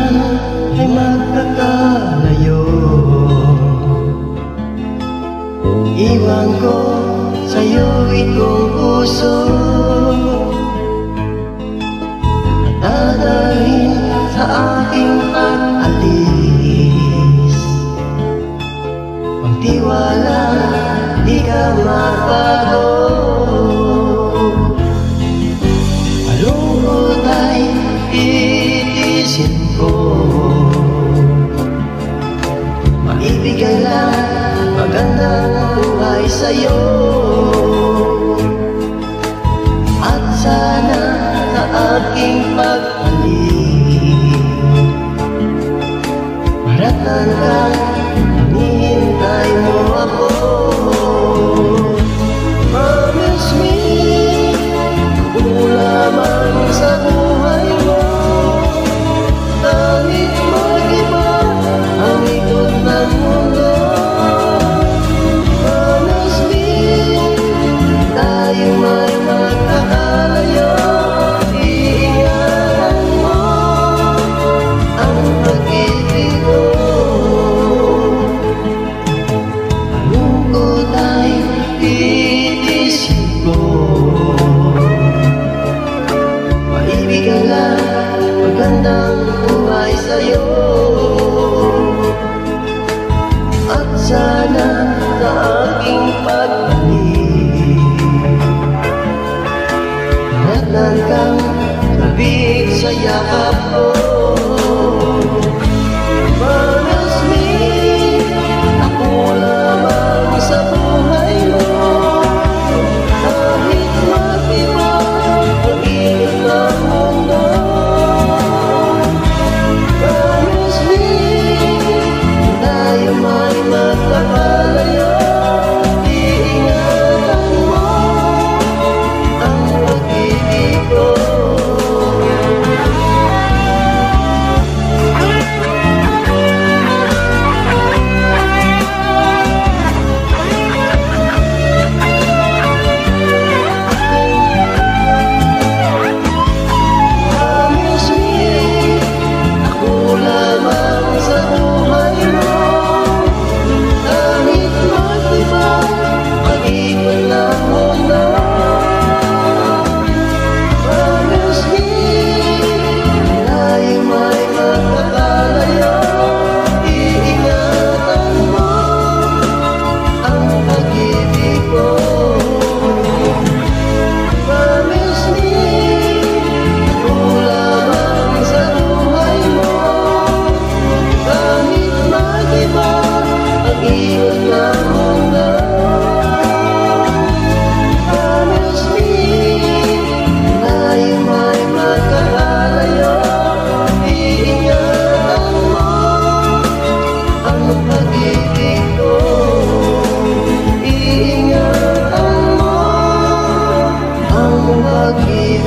Amen. rất an khang như hiện mùa phố kang nabig sa yakap ko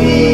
be